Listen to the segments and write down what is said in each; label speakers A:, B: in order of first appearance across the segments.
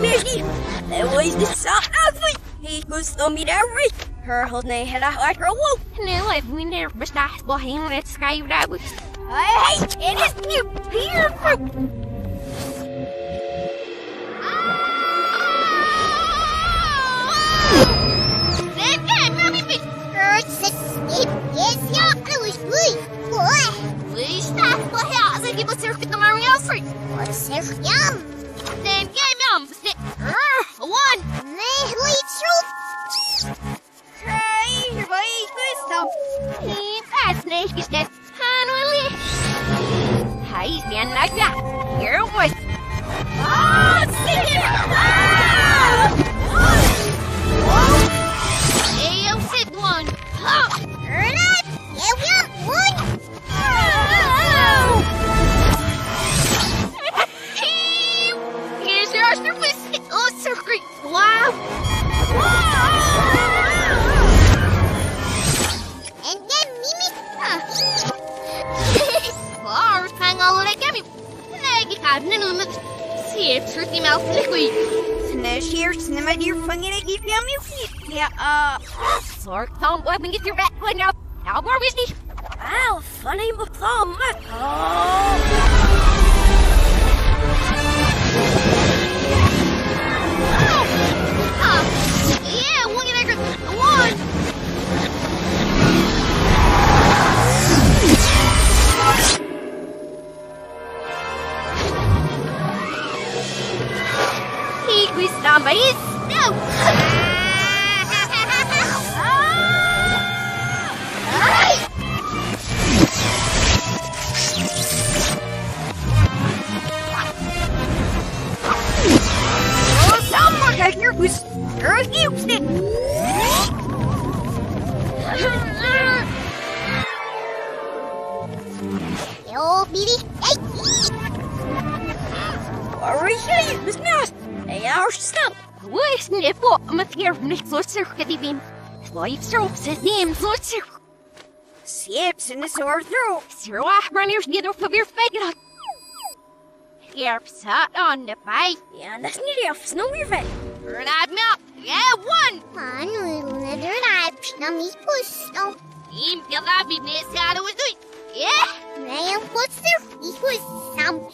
A: Mishki. It was the
B: so outfit. He was the that every. Her whole name had
A: a hard girl. No, I've been
C: there, but that's
B: what he wanted
C: to sky that was.
A: I hate it. It's
B: new. Beautiful. Please I'll to yum! Hij is een naga. Here was. Mouth liquid.
A: Snesh hier, snimmer hier, vangen ik niet meer meer. Ja, uh,
B: Sorry, Tom, what we get your back one now. Now, is he?
A: wow, funny thumb. Oh.
B: Somebody's. No.
A: Oh, someone here who's refused it.
C: Yo. Hey.
A: This mouse. Hey, our stop.
B: Wees niet voor me vier niet zo zeker die wim. Life zo zit neem zo zeker.
A: Sips in the sore throat.
B: Zero runners niet over weer figure. Here, sat on the bike.
A: Ja, dat is niet af. Snow weer vet.
B: Turn out milk. Yeah, one.
C: Ano, nederlaat. Na mi pusto.
B: Team pela business shadow is doing. Yeah.
C: Nee, een poster. Ik was sam.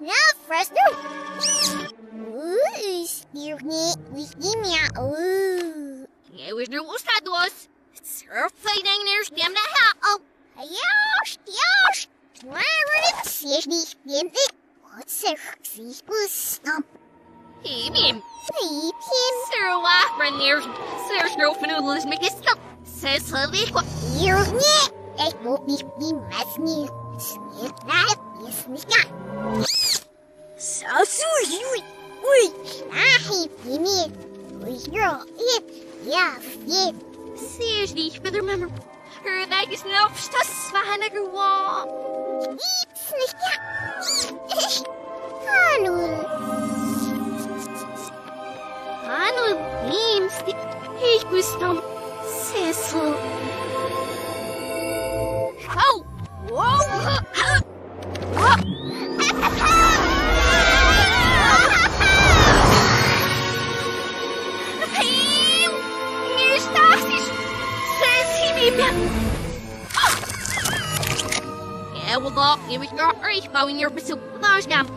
C: Nou, Fresno. Oeh, stier niet. Wist niet meer. Oeh.
B: Yeah, was no usted was. Surf fighting there's damn the hell. Oh,
C: Juist, juist. Maar het is niet meer. Wat zeg ik? Pusto.
B: hey, mim.
C: Nee, Pim.
B: Zero ah, run there's. There's no fanoodles make it stop. Says Lily.
C: Hier niet. Ik moet niet die mes niet. Smeer naar het is niet ja.
A: Zo, zo,
C: Ah, hij niet. Oei, girl. It. Ja, it.
B: Seriously, but remember. Her that is no stuff. Svanager wall.
C: Iets niet ja. Hallo.
B: Ano names the Hey Gustav Cecil. Yeah, well, look, it was your earth bowing your pursuit. Large gam.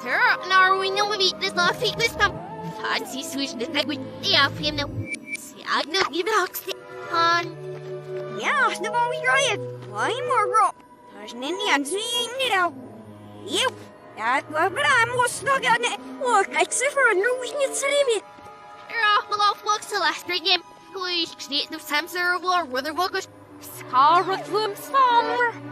B: Sir, now we know we this last feet this time. Fancy switch the tag with the him now. See, I know give it hugs. On.
A: Ja, dat was weer rijden. Why more rock? Als een Indian zie je niet al. Joep. Ja, het was maar aan moest nog aan het. Oh, kijk ze voor een nieuwe niet slim.
B: You're off the love looks the last three game. Please, state the Samsung war, whether Wokus. Scar with them summer.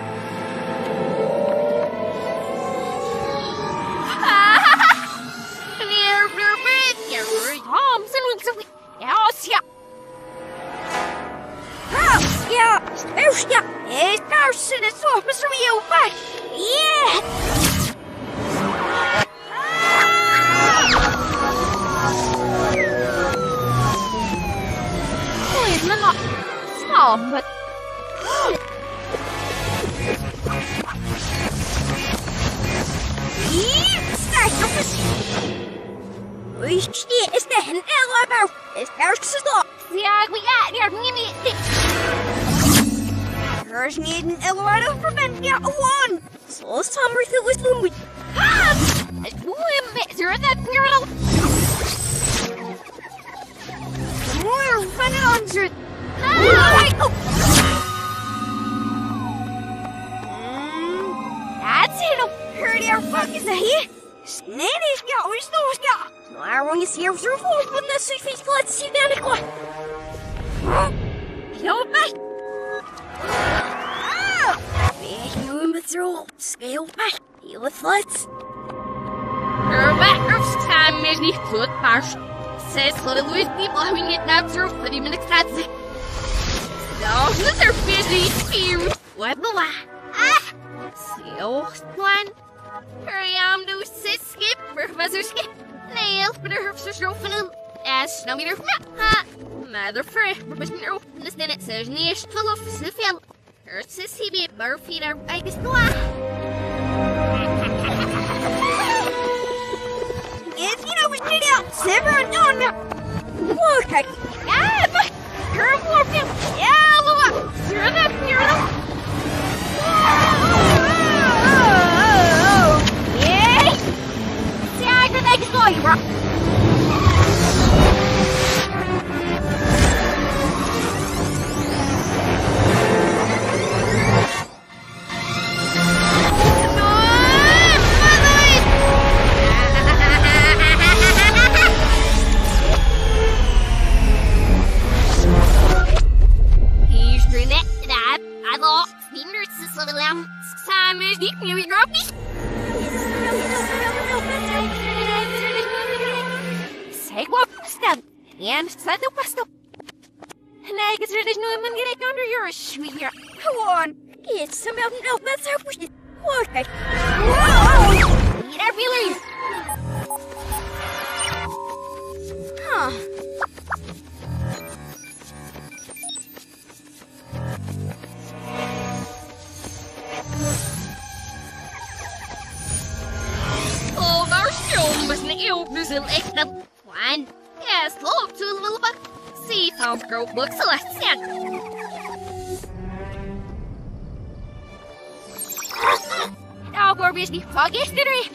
B: something with
A: the Yosia. Yosia, Yosia, it's our sin, it's all Mr. Rio back. Yeah. Please, Mama. Stop, but. Stop.
B: Ja, we got near me.
A: There's need an elevator for men get one. So summer through was moving.
B: Ah! Woem, er that girl.
A: Fun on through scale back. Deal with floods.
B: Er back of time is niet goed, maar zes grote Louis people having it now through 30 minutes that's it. No, they're busy. Here, what the wa? Ah! Seel, one. Hurry, I'm do sit skip, professor skip. Nail, but her so strofen him. As no meter ha. Mother free, professor. This then it says nish full of snifel. Her sis he be bar feet are I guess no.
A: If you know what did out, Sever and. Look, I
B: Yeah, her more feel. Yeah, look. You're that, you're that.
A: Yay!
B: See, I could make it go, you. Set the pistol. And I guess there's no one getting under your sweet.
A: Come on. It's some and out. That's how we Look, I
B: Eat our feelings.
A: Huh.
B: Oh, our must not you Brazil extra one. Yes, love to bit. See how girl looks celestial. Now we're busy fog yesterday.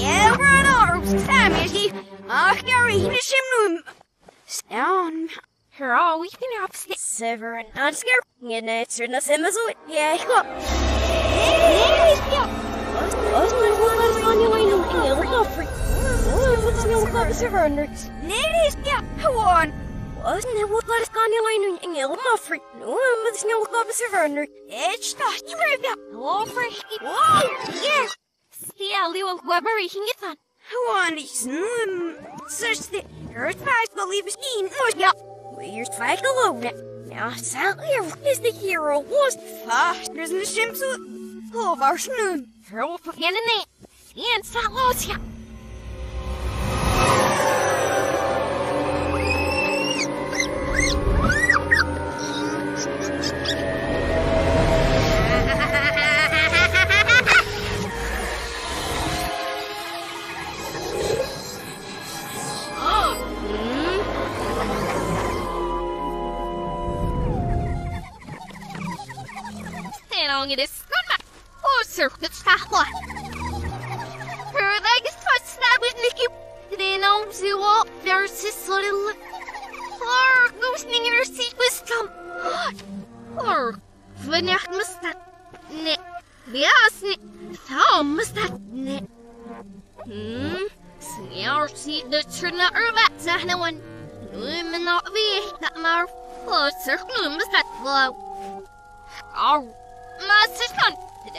A: Yeah, we're on arms. Sam is he? Ah, Gary, the shimnum. Down.
B: Her oh, always been upstairs.
A: Sever and not scared. And it's in the same as it. Yeah, come. Oh, oh, Ladies, yeah, come on. Wasn't it what us go. Come on your line and my freak? No one with snow is surrender. It's not you right now.
B: Hello, Fresh.
A: Whoa, yeah.
B: See, I'll leave a it on.
A: Who on these um such the earth five believe is keen was yeah. We're fight alone. Now Sally is the hero was faster than the swimsuit. Oh, our snoon.
B: Again in it. And follows Oh, it's fahla. Her is touched that with Nicky. Then I'll do up there's his little. Or goes in her seat with some. Or, vanach must that. Ne. Jasni, Thomas that net. Hmm, sneer see the trina er vat sahna one. Women not be that mar. Oh, gloom is that blow. Oh, master son,